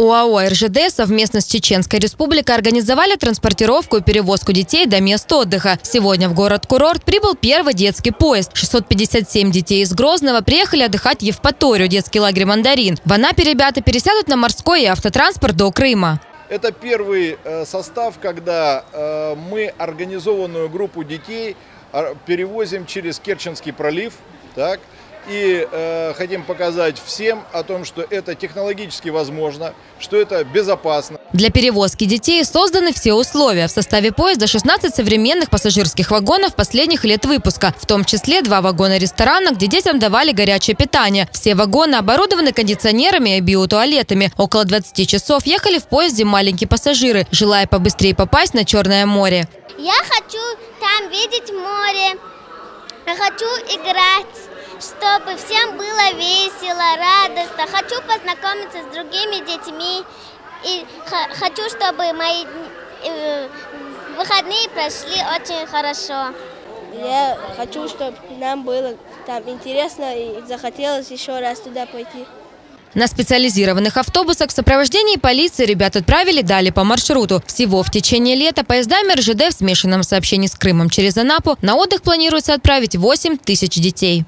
ОАО «РЖД» совместно с Чеченской Республикой организовали транспортировку и перевозку детей до мест отдыха. Сегодня в город-курорт прибыл первый детский поезд. 657 детей из Грозного приехали отдыхать в Евпаторию, детский лагерь «Мандарин». В Анапе ребята пересядут на морской и автотранспорт до Крыма. Это первый э, состав, когда э, мы организованную группу детей э, перевозим через Керченский пролив. Так, и э, хотим показать всем о том, что это технологически возможно, что это безопасно. Для перевозки детей созданы все условия. В составе поезда 16 современных пассажирских вагонов последних лет выпуска, в том числе два вагона ресторана, где детям давали горячее питание. Все вагоны оборудованы кондиционерами и биотуалетами. Около 20 часов ехали в поезде маленькие пассажиры, желая побыстрее попасть на Черное море. Я хочу там видеть море, я хочу играть чтобы всем было весело, радостно. Хочу познакомиться с другими детьми и хочу, чтобы мои э, выходные прошли очень хорошо. Я хочу, чтобы нам было там интересно и захотелось еще раз туда пойти. На специализированных автобусах в сопровождении полиции ребят отправили далее по маршруту. Всего в течение лета поездами РЖД в смешанном сообщении с Крымом через Анапу на отдых планируется отправить 8 тысяч детей.